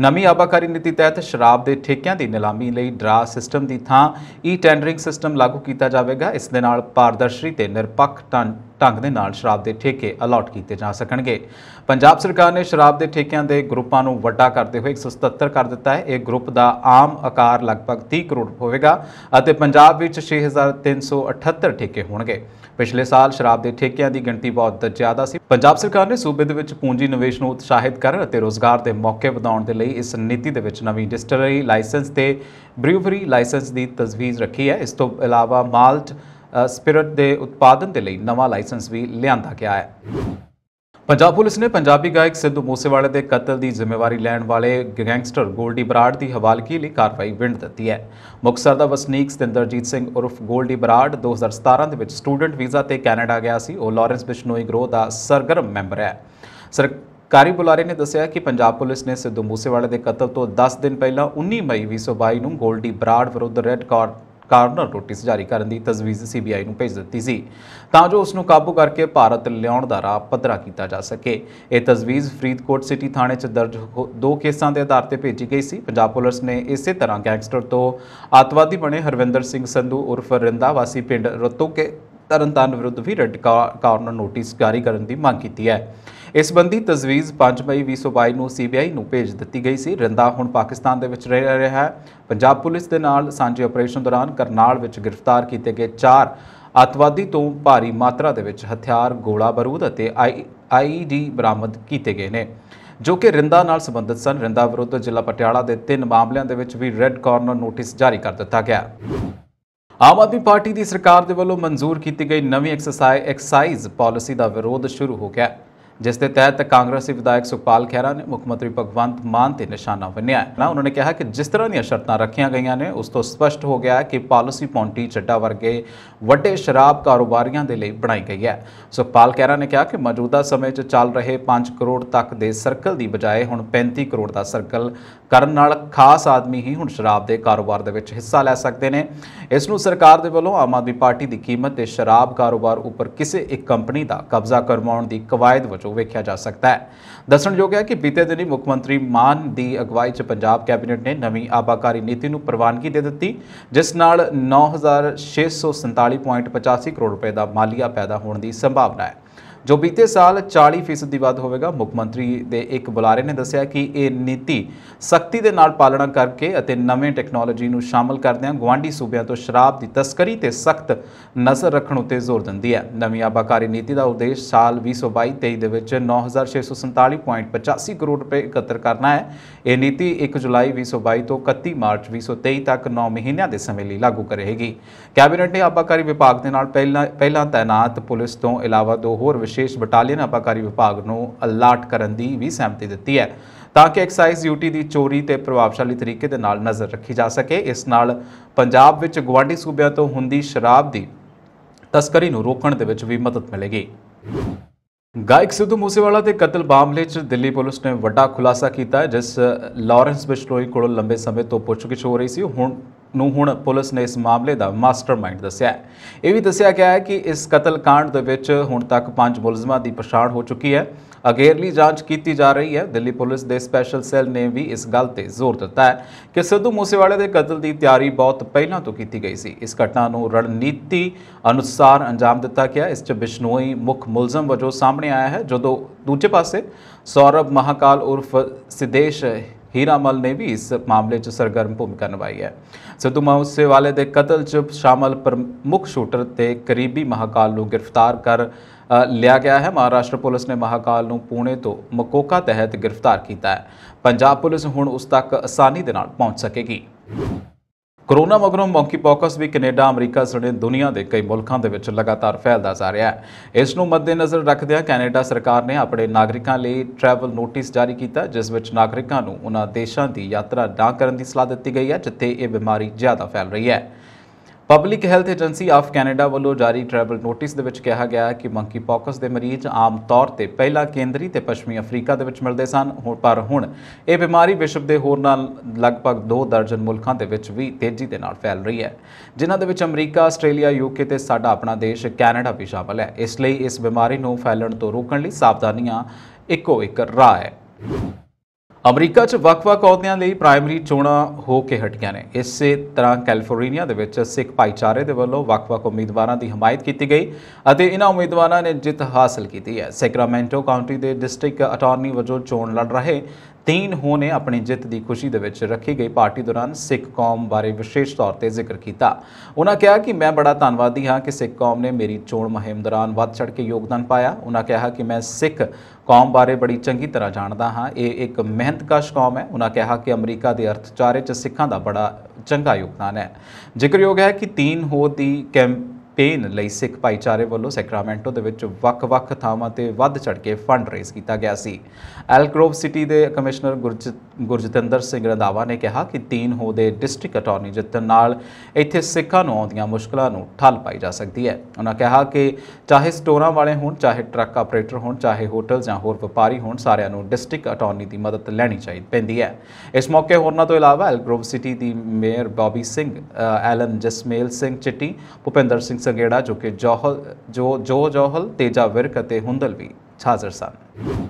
Speaker 1: ਨਵੀਂ ਆਬਾਕਾਰੀ ਨੀਤੀ ਤਹਿਤ ਸ਼ਰਾਬ ਦੇ ਠੇਕਿਆਂ ਦੀ ਨਿਲਾਮੀ ਲਈ ਡਰਾ ਸਿਸਟਮ ਦੀ ਥਾਂ ਈ ਟੈਂਡਰਿੰਗ ਸਿਸਟਮ ਲਾਗੂ ਕੀਤਾ ਜਾਵੇਗਾ। ਇਸ ਦੇ ਨਾਲ ਪਾਰਦਰਸ਼ੀ ਤੇ ਨਿਰਪੱਖ ਢੰ- ਢੰਗ ਦੇ ਨਾਲ ਸ਼ਰਾਬ ਦੇ ਠੇਕੇ ਅਲਾਟ ਕੀਤੇ ਜਾ ਸਕਣਗੇ। ਪੰਜਾਬ ਸਰਕਾਰ ਨੇ ਸ਼ਰਾਬ ਦੇ ਠੇਕਿਆਂ ਦੇ ਗਰੁੱਪਾਂ ਨੂੰ ਵੱਡਾ ਕਰਦੇ ਹੋਏ 177 ਕਰ ਦਿੱਤਾ ਹੈ। ਇਹ ਗਰੁੱਪ ਦਾ ਆਮ ਆਕਾਰ ਲਗਭਗ 30 ਕਰੋੜ ਹੋਵੇਗਾ ਅਤੇ ਪੰਜਾਬ ਵਿੱਚ 6378 ਠੇਕੇ ਹੋਣਗੇ। ਪਿਛਲੇ ਸਾਲ ਸ਼ਰਾਬ ਦੇ ਠੇਕਿਆਂ ਦੀ ਗਿਣਤੀ ਬਹੁਤ ਜ਼ਿਆਦਾ ਸੀ। ਪੰਜਾਬ ਸਰਕਾਰ ਨੇ ਸੂਬੇ ਦੇ ਵਿੱਚ ਪੂੰਜੀ ਨਿਵੇਸ਼ ਨੂੰ ਉਤਸ਼ਾਹਿਤ ਕਰਨ ਅਤੇ ਰੋਜ਼ਗਾਰ ਦੇ ਮੌਕੇ ਵਧਾਉਣ ਦੇ ਲਈ ਇਸ ਨੀਤੀ ਦੇ ਵਿੱਚ ਨਵੀਂ ਡਿਸਟਿਲਰੀ ਲਾਇਸੈਂਸ ਤੇ ਬਰੀਵਰੀ ਲਾਇਸੈਂਸ ਦੀ ਤਜਵੀਜ਼ ਰੱਖੀ ਹੈ। ਇਸ ਤੋਂ ਇਲਾਵਾ ਮਾਲਟ ਸਪਿਰਟ ਦੇ ਉਤਪਾਦਨ ਦੇ ਲਈ ਨਵਾਂ ਲਾਇਸੈਂਸ ਵੀ ਲਿਆਂਦਾ ਗਿਆ ਹੈ। ਪੰਜਾਬ ਪੁਲਿਸ ਨੇ ਪੰਜਾਬੀ ਗਾਇਕ ਸਿੱਧੂ ਮੂਸੇਵਾਲੇ ਦੇ ਕਤਲ ਦੀ ਜ਼ਿੰਮੇਵਾਰੀ ਲੈਣ ਵਾਲੇ ਗੈਂਗਸਟਰ ਗੋਲਡੀ ਬਰਾੜ ਦੀ ਹਵਾਲਗੀ ਲਈ ਕਾਰਵਾਈ ਵਿੰਡ ਦਿੱਤੀ ਹੈ। ਮੁਕਤਸਰ ਦਾ ਵਸਨੀਕ ਸਤਿੰਦਰਜੀਤ ਸਿੰਘ ਉਰਫ ਗੋਲਡੀ ਬਰਾੜ 2017 ਦੇ ਵਿੱਚ ਸਟੂਡੈਂਟ ਵੀਜ਼ਾ ਤੇ ਕੈਨੇਡਾ ਗਿਆ ਸੀ। ਉਹ ਲਾਰੈਂਸ ਬਿਸ਼ਨੋਈ ਗਰੋਹ ਦਾ ਸਰਗਰਮ ਮੈਂਬਰ ਹੈ। ਸਰਕਾਰੀ ਬੁਲਾਰੇ ਨੇ ਦੱਸਿਆ ਕਿ ਪੰਜਾਬ ਪੁਲਿਸ ਨੇ ਸਿੱਧੂ ਮੂਸੇਵਾਲੇ ਦੇ ਕਤਲ ਤੋਂ 10 ਦਿਨ ਪਹਿਲਾਂ 19 ਮਈ 2022 ਨੂੰ ਗੋਲਡੀ ਬਰਾੜ ਵਿਰੁੱਧ ਰੈੱਡ ਕਾਰਡ ਕਾਰਨਰ ਨੋਟਿਸ ਜਾਰੀ ਕਰਨ ਦੀ ਤਜਵੀਜ਼ ਸੀਬੀਆਈ ਨੂੰ ਭੇਜ ਦਿੱਤੀ ਸੀ। ਤਾਂ ਜੋ ਉਸ ਨੂੰ ਕਾਬੂ ਕਰਕੇ ਭਾਰਤ ਲਿਆਉਣ ਦਾ ਰਾਹ ਪੱਧਰਾ ਕੀਤਾ ਜਾ ਸਕੇ। ਇਹ ਤਜਵੀਜ਼ ਫਰੀਦਕੋਟ ਸਿਟੀ ਥਾਣੇ 'ਚ ਦਰਜ ਹੋ- ਦੋ ਕੇਸਾਂ ਦੇ ਆਧਾਰ ਤੇ ਭੇਜੀ ਗਈ ਸੀ। ਪੰਜਾਬ ਪੁਲਿਸ ਨੇ ਇਸੇ ਤਰ੍ਹਾਂ ਗੈਂਗਸਟਰ ਤੋਂ ਆਤਵਾਦੀ ਬਣੇ ਹਰਵਿੰਦਰ ਸਿੰਘ ਸੰਧੂ ਉਰਫ ਰਿੰਦਾ ਵਾਸੀ ਪਿੰਡ ਰਤੋਕੇ ਤਰਨਤਾਰਨ ਵਿਰੁੱਧ ਵੀ ਰੈੱਡ ਕਾ- ਕਾਰਨਰ ਨੋਟਿਸ ਜਾਰੀ ਕਰਨ ਦੀ ਮੰਗ ਕੀਤੀ ਹੈ। ਇਸ ਸੰਬੰਧੀ ਤਜਵੀਜ਼ 5 ਮਈ 2022 ਨੂੰ ਸੀਬੀਆਈ ਨੂੰ ਭੇਜ ਦਿੱਤੀ ਗਈ ਸੀ। ਰਿੰਦਾ ਹੁਣ ਪਾਕਿਸਤਾਨ ਦੇ ਵਿੱਚ ਰਹਿ ਰਿਹਾ ਹੈ। ਪੰਜਾਬ ਪੁਲਿਸ ਦੇ ਨਾਲ ਸਾਂਝੇ ਆਪਰੇਸ਼ਨ ਦੌਰਾਨ ਕਰਨਾਲ ਵਿੱਚ ਗ੍ਰਿਫਤਾਰ ਕੀਤੇ ਗਏ ਚਾਰ ਅੱਤਵਾਦੀ ਤੋਂ ਭਾਰੀ ਮਾਤਰਾ ਦੇ ਵਿੱਚ ਹਥਿਆਰ ਗੋਲਾ ਬਾਰੂਦ ਅਤੇ ਆਈਈਡੀ ਬਰਾਮਦ ਕੀਤੇ ਗਏ ਨੇ ਜੋ ਕਿ ਰਿੰਦਾ ਨਾਲ ਸੰਬੰਧਿਤ ਸਨ। ਰਿੰਦਾ ਵਿਰੁੱਧ ਜ਼ਿਲ੍ਹਾ ਪਟਿਆਲਾ ਦੇ ਤਿੰਨ ਮਾਮਲਿਆਂ ਦੇ ਵਿੱਚ ਵੀ ਰੈੱਡ ਕਾਰਨਰ ਨੋਟਿਸ ਜਾਰੀ ਕਰ ਦਿੱਤਾ ਗਿਆ। ਆਮ ਆਦਮੀ ਪਾਰਟੀ ਦੀ ਸਰਕਾਰ ਦੇ ਵੱਲੋਂ ਮਨਜ਼ੂਰ ਕੀਤੀ ਗਈ ਨਵੀਂ ਐਕਸਰਸਾਈਜ਼ ਐਕਸਾਈਜ਼ ਪਾਲਿਸੀ ਦਾ ਵਿਰੋਧ ਸ਼ੁਰੂ ਹੋ ਗਿਆ। ਹੈ, ਜਿਸ ਦੇ ਤਹਿਤ ਕਾਂਗਰਸੀ ਵਿਧਾਇਕ ਸੁਖਪਾਲ ਖਹਿਰਾ ਨੇ ਮੁੱਖ ਮੰਤਰੀ ਭਗਵੰਤ ਮਾਨ ਤੇ ਨਿਸ਼ਾਨਾ ਵੰਨਿਆ ਨਾ ਉਹਨਾਂ ਨੇ ਕਿਹਾ ਕਿ ਜਿਸ ਤਰ੍ਹਾਂ ਦੀਆਂ ਸ਼ਰਤਾਂ ਰੱਖੀਆਂ ਗਈਆਂ ਨੇ, ਉਸ ਤੋਂ ਸਪਸ਼ਟ ਹੋ ਗਿਆ ਕਿ ਪਾਲਿਸੀ ਪੌਂਟੀ ਚੱਡਾ ਵਰਗੇ ਵੱਡੇ ਸ਼ਰਾਬ ਕਾਰੋਬਾਰੀਆਂ ਦੇ ਲਈ ਬਣਾਈ ਗਈ ਹੈ। ਸੁਖਪਾਲ ਖਹਿਰਾ ਨੇ ਕਿਹਾ ਕਿ ਮੌਜੂਦਾ ਸਮੇਂ 'ਚ ਚੱਲ ਰਹੇ 5 ਕਰੋੜ ਤੱਕ ਦੇ ਸਰਕਲ ਦੀ ਬਜਾਏ ਹੁਣ 35 ਕਰੋੜ ਦਾ ਸਰਕਲ ਕਰਨ ਨਾਲ ਖਾਸ ਆਦਮੀ ਹੀ ਹੁਣ ਸ਼ਰਾਬ ਦੇ ਕਾਰੋਬਾਰ ਦੇ ਵਿੱਚ ਹਿੱਸਾ ਲੈ ਸਕਦੇ ਨੇ। ਇਸ ਨੂੰ ਸਰਕਾਰ ਦੇ ਵੱਲੋਂ ਆਮ ਆਦਮੀ ਪਾਰਟੀ ਦੀ ਕੀਮਤ ਤੇ ਸ਼ਰਾਬ ਕਾਰੋਬਾਰ ਉੱਪਰ ਕਿਸੇ ਇੱਕ ਕੰਪਨੀ ਦਾ ਕਬਜ਼ਾ ਕਰਵਾਉਣ ਦੀ ਕਵਾਇਦ ਵਜੋਂ ਵੇਖਿਆ ਜਾ ਸਕਦਾ ਹੈ। ਦੱਸਣਯੋਗ ਹੈ ਕਿ ਬੀਤੇ ਦਿਨੀ ਮੁੱਖ ਮੰਤਰੀ ਮਾਨ ਦੀ ਅਗਵਾਈ 'ਚ ਪੰਜਾਬ ਕੈਬਨਿਟ ਨੇ ਨਵੀਂ ਆਬਾਕਾਰੀ ਨੀਤੀ ਨੂੰ ਪ੍ਰਵਾਨਗੀ ਦੇ ਦਿੱਤੀ, ਜਿਸ ਨਾਲ 9647.85 ਕਰੋੜ ਰੁਪਏ ਦਾ ਮਾਲੀਆ ਪੈਦਾ ਹੋਣ ਦੀ ਸੰਭਾਵਨਾ ਹੈ। ਜੋ ਬੀਤੇ ਸਾਲ 40% ਵੱਧ ਹੋਵੇਗਾ, ਮੁੱਖ ਮੰਤਰੀ ਦੇ ਇੱਕ ਬੁਲਾਰੇ ਨੇ ਦੱਸਿਆ ਕਿ ਇਹ ਨੀਤੀ ਸਖਤੀ ਦੇ ਨਾਲ ਪਾਲਣਾ ਕਰਕੇ ਅਤੇ ਨਵੇਂ ਟੈਕਨੋਲੋਜੀ ਨੂੰ ਸ਼ਾਮਲ ਕਰਦਿਆਂ ਗਵਾਂਢੀ ਸੂਬਿਆਂ ਤੋਂ ਸ਼ਰਾਬ ਦੀ ਤਸਕਰੀ ਤੇ ਸਖਤ ਨਜ਼ਰ ਰੱਖਣ ਉਤੇ ਜ਼ੋਰ ਦਿੰਦੀ ਹੈ। ਨਵੀਂ ਆਬਾਕਾਰੀ ਨੀਤੀ ਦਾ ਉਦੇਸ਼ ਸਾਲ 2022-23 ਦੇ ਵਿੱਚ 9647.85 ਕਰੋੜ ਰੁਪਏ ਇਕੱਤਰ ਕਰਨਾ ਹੈ। ਇਹ ਨੀਤੀ 1 ਜੁਲਾਈ 2022 ਤੋਂ 31 ਮਾਰਚ 2023 ਤੱਕ 9 ਮਹੀਨਿਆਂ ਦੇ ਸਮੇਂ ਲਈ ਲਾਗੂ ਕਰੇਗੀ। ਕੈਬਨਿਟ ਨੇ ਆਬਾਕਾਰੀ ਵਿਭਾਗ ਦੇ ਨਾਲ ਪਹਿਲਾਂ ਪਹਿਲਾਂ ਤਾਇਨਾਤ ਪੁਲਿਸ ਤੋਂ ਇਲਾਵਾ ਦੋ ਹੋਰ ਵਿਸ਼ੇਸ਼ ਬਟਾਲੀਅਨ ਆਬਾਕਾਰੀ ਵਿਭਾਗ ਨੂੰ ਅਲਾਟ ਕਰਨ ਦੀ ਵੀ ਸਹਿਮਤੀ ਦਿੱਤੀ ਹੈ ਤਾਂ ਕਿ ਐਕਸਾਈਜ਼ ਡਿਊਟੀ ਦੀ ਚੋਰੀ ਤੇ ਪ੍ਰਭਾਵਸ਼ਾਲੀ ਤਰੀਕੇ ਦੇ ਨਾਲ ਨਜ਼ਰ ਰੱਖੀ ਜਾ ਸਕੇ। ਇਸ ਨਾਲ ਪੰਜਾਬ ਵਿੱਚ ਗਵਾਂਢੀ ਸੂਬਿਆਂ ਤੋਂ ਹੁੰਦੀ ਸ਼ਰਾਬ ਦੀ ਤਸਕਰੀ ਨੂੰ ਰੋਕਣ ਦੇ ਵਿੱਚ ਵੀ ਮਦਦ ਮਿਲੇਗੀ। ਗਾਇਕ ਸਿੱਧੂ ਮੂਸੇਵਾਲਾ ਦੇ ਕਤਲ ਮਾਮਲੇ 'ਚ ਦਿੱਲੀ ਪੁਲਿਸ ਨੇ ਵੱਡਾ ਖੁਲਾਸਾ ਕੀਤਾ ਜਿਸ ਲਾਰੈਂਸ ਬਿਸ਼ਨੋਈ ਕੋਲੋਂ ਲੰਬੇ ਸਮੇਂ ਤੋਂ ਪੁੱਛਗਿੱਛ ਹੋ ਰਹੀ ਸੀ। ਹੁਣ ਨੂੰ ਹੁਣ ਪੁਲਿਸ ਨੇ ਇਸ ਮਾਮਲੇ ਦਾ ਮਾਸਟਰਮਾਈਂਡ ਦੱਸਿਆ ਹੈ। ਇਹ ਵੀ ਦੱਸਿਆ ਗਿਆ ਹੈ ਕਿ ਇਸ ਕਤਲ ਕਾਂਡ ਦੇ ਵਿੱਚ ਹੁਣ ਤੱਕ ਪੰਜ ਮੁਲਜ਼ਮਾਂ ਦੀ ਪਛਾਣ ਹੋ ਚੁੱਕੀ ਹੈ। ਅਗੇਰਲੀ ਜਾਂਚ ਕੀਤੀ ਜਾ ਰਹੀ ਹੈ। ਦਿੱਲੀ ਪੁਲਿਸ ਦੇ ਸਪੈਸ਼ਲ ਸੈੱਲ ਨੇ ਵੀ ਇਸ ਗੱਲ ਤੇ ਜ਼ੋਰ ਦਿੱਤਾ ਹੈ ਕਿ ਸਿੱਧੂ ਮੂਸੇਵਾਲੇ ਦੇ ਕਤਲ ਦੀ ਤਿਆਰੀ ਬਹੁਤ ਪਹਿਲਾਂ ਤੋਂ ਕੀਤੀ ਗਈ ਸੀ। ਇਸ ਘਟਨਾ ਨੂੰ ਰਣਨੀਤੀ ਅਨੁਸਾਰ ਅੰਜਾਮ ਦਿੱਤਾ ਗਿਆ। ਇਸ 'ਚ ਬਿਸ਼ਨੋਈ ਮੁੱਖ ਮੁਲਜ਼ਮ ਵਜੋਂ ਸਾਹਮਣੇ ਆਇਆ ਹੈ, ਜਦੋਂ ਦੂਜੇ ਪਾਸੇ ਸੌਰਭ ਮਹਾਕਾਲ ਉਰਫ ਸਿਦੇਸ਼ ਹੀਰਾਮਲ ਨੇ ਵੀ ਇਸ ਮਾਮਲੇ 'ਚ ਸਰਗਰਮ ਭੂਮਿਕਾ ਨਿਭਾਈ ਹੈ। ਸਿੱਧੂ ਮੂਸੇਵਾਲੇ ਦੇ ਕਤਲ 'ਚ ਸ਼ਾਮਲ ਪ੍ਰਮੁੱਖ ਸ਼ੂਟਰ ਤੇ ਕਰੀਬੀ ਮਹਾਕਾਲ ਨੂੰ ਗ੍ਰਿਫਤਾਰ ਕਰ ਲਿਆ ਗਿਆ ਹੈ। ਮਹਾਰਾਸ਼ਟਰ ਪੁਲਿਸ ਨੇ ਮਹਾਕਾਲ ਨੂੰ ਪੁਣੇ ਤੋਂ ਮਕੋਕਾ ਤਹਿਤ ਗ੍ਰਿਫਤਾਰ ਕੀਤਾ ਹੈ। ਪੰਜਾਬ ਪੁਲਿਸ ਹੁਣ ਉਸ ਤੱਕ ਆਸਾਨੀ ਦੇ ਨਾਲ ਪਹੁੰਚ ਸਕੇਗੀ। ਕਰੋਨਾ ਮਗਰੋਂ ਮੌਂਕੀਪੌਕਸ ਵੀ ਕੈਨੇਡਾ, ਅਮਰੀਕਾ ਸਣੇ ਦੁਨੀਆ ਦੇ ਕਈ ਮੁਲਕਾਂ ਦੇ ਵਿੱਚ ਲਗਾਤਾਰ ਫੈਲਦਾ ਜਾ ਰਿਹਾ ਹੈ। ਇਸ ਨੂੰ ਮੱਦੇਨਜ਼ਰ ਰੱਖਦਿਆਂ ਕੈਨੇਡਾ ਸਰਕਾਰ ਨੇ ਆਪਣੇ ਨਾਗਰਿਕਾਂ ਲਈ ਟਰੈਵਲ ਨੋਟਿਸ ਜਾਰੀ ਕੀਤਾ, ਜਿਸ ਵਿੱਚ ਨਾਗਰਿਕਾਂ ਨੂੰ ਉਹਨਾਂ ਦੇਸ਼ਾਂ ਦੀ ਯਾਤਰਾ ਨਾ ਕਰਨ ਦੀ ਸਲਾਹ ਦਿੱਤੀ ਗਈ ਹੈ, ਜਿੱਥੇ ਇਹ ਬਿਮਾਰੀ ਜ਼ਿਆਦਾ ਫੈਲ ਰਹੀ ਹੈ। Public health agency of Canada ਵੱਲੋਂ ਜਾਰੀ ਟਰੈਵਲ ਨੋਟਿਸ ਦੇ ਵਿੱਚ ਕਿਹਾ ਗਿਆ ਹੈ ਕਿ ਮੰਕੀਪੌਕਸ ਦੇ ਮਰੀਜ਼ ਆਮ ਤੌਰ ਤੇ ਪਹਿਲਾਂ ਕੇਂਦਰੀ ਤੇ ਪੱਛਮੀ ਅਫਰੀਕਾ ਦੇ ਵਿੱਚ ਮਿਲਦੇ ਸਨ, ਹੁਣ ਪਰ ਹੁਣ ਇਹ ਬਿਮਾਰੀ ਵਿਸ਼ਵ ਦੇ ਹੋਰ ਨਾਲ ਲਗਭਗ 2 ਦਰਜਨ ਮੁਲਕਾਂ ਦੇ ਵਿੱਚ ਵੀ ਤੇਜ਼ੀ ਦੇ ਨਾਲ ਫੈਲ ਰਹੀ ਹੈ। ਜਿਨ੍ਹਾਂ ਦੇ ਵਿੱਚ ਅਮਰੀਕਾ, ਆਸਟ੍ਰੇਲੀਆ ਯੂਕੇ ਤੇ ਸਾਡਾ ਆਪਣਾ ਦੇਸ਼ ਕੈਨੇਡਾ ਵੀ ਸ਼ਾਮਲ ਹੈ। ਇਸ ਲਈ ਇਸ ਬਿਮਾਰੀ ਨੂੰ ਫੈਲਣ ਤੋਂ ਰੋਕਣ ਲਈ ਸਾਵਧਾਨੀਆਂ ਇੱਕੋ ਇੱਕ ਰਾਹ ਹੈ। ਅਮਰੀਕਾ 'ਚ ਵੱਖ-ਵੱਖ ਅਹੁਦਿਆਂ ਲਈ ਪ੍ਰਾਇਮਰੀ ਚੋਣਾਂ ਹੋ ਕੇ ਹਟੀਆਂ ਨੇ। ਇਸੇ ਤਰ੍ਹਾਂ ਕੈਲੀਫੋਰਨੀਆ ਦੇ ਵਿੱਚ ਸਿੱਖ ਭਾਈਚਾਰੇ ਦੇ ਵੱਲੋਂ ਵੱਖ-ਵੱਖ ਉਮੀਦਵਾਰਾਂ ਦੀ ਹਮਾਇਤ ਕੀਤੀ ਗਈ ਅਤੇ ਇਹਨਾਂ ਉਮੀਦਵਾਰਾਂ ਨੇ ਜਿੱਤ ਹਾਸਲ ਕੀਤੀ ਹੈ। ਸੈਕਰਾਮੈਂਟੋ ਕਾਉਂਟੀ ਦੇ ਡਿਸਟ੍ਰਿਕਟ ਅਟਾਰਨੀ ਵਜੋਂ ਚੋਣ ਲੜ ਰਹੇ ਤੀਨ ਹੋ ਨੇ ਆਪਣੀ ਜਿੱਤ ਦੀ ਖੁਸ਼ੀ ਦੇ ਵਿੱਚ ਰੱਖੀ ਗਈ। ਪਾਰਟੀ ਦੌਰਾਨ ਸਿੱਖ ਕੌਮ ਬਾਰੇ ਵਿਸ਼ੇਸ਼ ਤੌਰ ਤੇ ਜ਼ਿਕਰ ਕੀਤਾ। ਉਹਨਾਂ ਕਿਹਾ ਕਿ ਮੈਂ ਬੜਾ ਧੰਨਵਾਦੀ ਹਾਂ ਕਿ ਸਿੱਖ ਕੌਮ ਨੇ ਮੇਰੀ ਚੋਣ ਮੁਹਿੰਮ ਦੌਰਾਨ ਵੱਧ ਚੜ੍ਹ ਕੇ ਯੋਗਦਾਨ ਪਾਇਆ। ਉਹਨਾਂ ਕਿਹਾ ਕਿ ਮੈਂ ਸਿੱਖ ਕੌਮ ਬਾਰੇ ਬੜੀ ਚੰਗੀ ਤਰ੍ਹਾਂ ਜਾਣਦਾ ਹਾਂ। ਇਹ ਇੱਕ ਮਿਹਨਤਕਸ਼ ਕੌਮ ਹੈ। ਉਹਨਾਂ ਕਿਹਾ ਕਿ ਅਮਰੀਕਾ ਦੇ ਅਰਥਚਾਰੇ 'ਚ ਸਿੱਖਾਂ ਦਾ ਬੜਾ ਚੰਗਾ ਯੋਗਦਾਨ ਹੈ। ਜ਼ਿਕਰਯੋਗ ਹੈ ਕਿ ਤੀਨ ਹੋ ਦੀ ਕੈਂਪ ਕੈਂਪੇਨ ਲਈ ਸਿੱਖ ਭਾਈਚਾਰੇ ਵੱਲੋਂ ਸੈਕਰਾਮੈਂਟੋ ਦੇ ਵਿੱਚ ਵੱਖ-ਵੱਖ ਥਾਵਾਂ ਤੇ ਵੱਧ ਚੜ੍ਹ ਕੇ ਫੰਡ ਰੇਜ਼ ਕੀਤਾ ਗਿਆ ਸੀ। ਐਲਗਰੋਵ ਸਿਟੀ ਦੇ ਕਮਿਸ਼ਨਰ ਗੁਰਜਤਿੰਦਰ ਸਿੰਘ ਰੰਧਾਵਾ ਨੇ ਕਿਹਾ ਕਿ ਤੀਨ ਹੋ ਦੇ ਡਿਸਟ੍ਰਿਕਟ ਅਟਾਰਨੀ ਜਿੱਤਣ ਨਾਲ ਇੱਥੇ ਸਿੱਖਾਂ ਨੂੰ ਆਉਂਦੀਆਂ ਮੁਸ਼ਕਲਾਂ ਨੂੰ ਠੱਲ ਪਾਈ ਜਾ ਸਕਦੀ ਹੈ। ਉਹਨਾਂ ਕਿਹਾ ਕਿ ਚਾਹੇ ਸਟੋਰਾਂ ਵਾਲੇ ਹੋਣ, ਚਾਹੇ ਟਰੱਕ ਆਪਰੇਟਰ ਹੋਣ, ਚਾਹੇ ਹੋਟਲ ਜਾਂ ਹੋਰ ਵਪਾਰੀ ਹੋਣ, ਸਾਰਿਆਂ ਨੂੰ ਡਿਸਟ੍ਰਿਕਟ ਅਟਾਰਨੀ ਦੀ ਮਦਦ ਲੈਣੀ ਚਾਹੀਦੀ ਪੈਂਦੀ ਹੈ। ਇਸ ਮੌਕੇ ਹੋਰਨਾਂ ਤੋਂ ਇਲਾਵਾ ਐਲਗਰੋਵ ਸਿਟੀ ਦੀ mayor Bobby Singh Allen Jasmel Singh Chitti, Bhupinder Singh Sangera ਜੋ ਕਿ ਜੋਹਲ, ਜੋ ਜੋ ਜੋਹਲ, ਤੇਜਾ ਵਿਰਕ ਅਤੇ ਹੁੰਦਲ ਹਾਜ਼ਰ ਸਨ।